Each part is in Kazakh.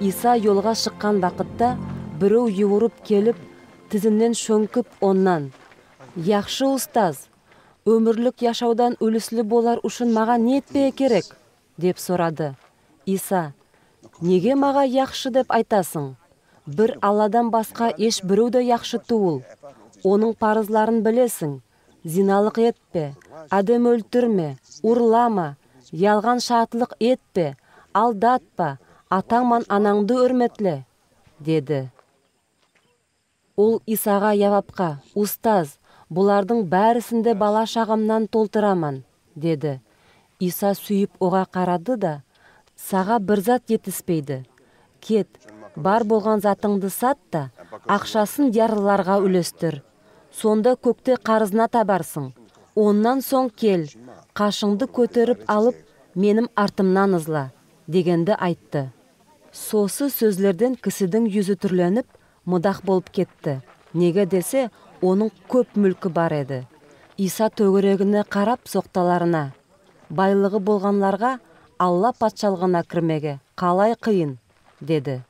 иса жолға шыққан вақытта біреу юырып келіп тізінен шөңкіп оннан. Яхшы устаз өмірлік яшаудан үліслі болар үшін маған не етпее керек? деп сұрады. Иса неге маға яхшы деп айтасың? Бір алладан басқа еш біреу де яхшы туыл. Оның парызларын білесің. Зиналық етпе адам өлтірме ұрлама ялған шатлық етпе алдатпа атаң мен анаңды үрметле деді. Ол исаға явапқа устаз бұлардың бәрісінде бала шағымнан толтыраман деді. Иса сүйіп оға қарады да саға бір зат жетіспейді кет бар болған затыңды сат та ақшасын ярлыларға үлестір. Сонда көкте қарызына табарсың. Оннан соң кел қашыңды көтеріп алып менің артымнан ызла дегенді айтты. Сосы сөзлерден кісідің жүзі түрленіп мұдақ болып кетті. Неге десе оның көп мүлкі бар еді. Иса төгірегіне қарап соқталарына байлығы болғанларға алла патшалығына кірмеге қалай қиын? деді.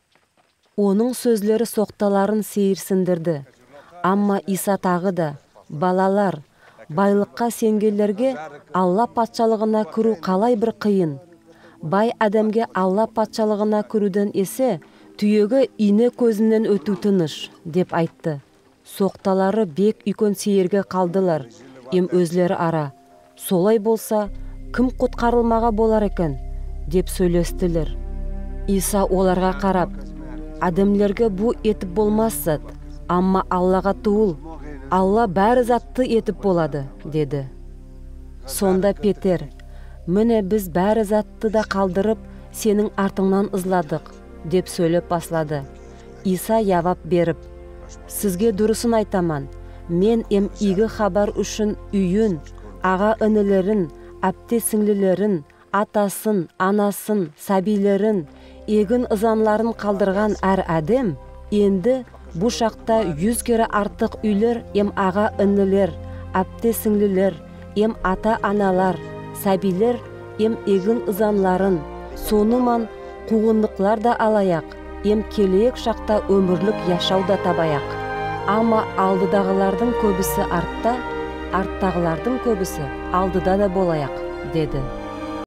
Оның сөзлері соқталарын сейірсіндірді. Амма иса тағы да балалар байлыққа сенгендерге алла патшалығына кіру қалай бір қиын? Бай адамге алла патшалығына кіруден есе түйегі ине көзінен өту тыныш деп айтты. Соқталары бек үйкөн сейерге қалдылар. Ем өзлері ара солай болса кім құтқарылмаға болар екен деп сөйлестілер. Иса оларға қарап адамлерге бұ етіп болмас зат амма аллаға туыл алла бәрі затты етіп болады деді. Сонда петер міне біз бәрі затты да қалдырып сенің артыңнан ызладық деп сөйлеп баслады иса явап беріп сізге дұрысын айтаман. Мен ем игі хабар үшін үйін аға інілерін әпте сіңлілерін атасын анасын сәбилерін егін ызанларын қалдырған әр әдем енді бұ шақта жүз кере артық үйлер ем аға інілер әпте сіңлілер ем ата аналар сәбилер ем егін ызанларын соныман қуғындықлар да алаяқ ем келейік шақта өмірлік яшау да табаяқ ама алдыдағылардың көбісі артта арттағылардың көбісі алдыда да болаяқ деді.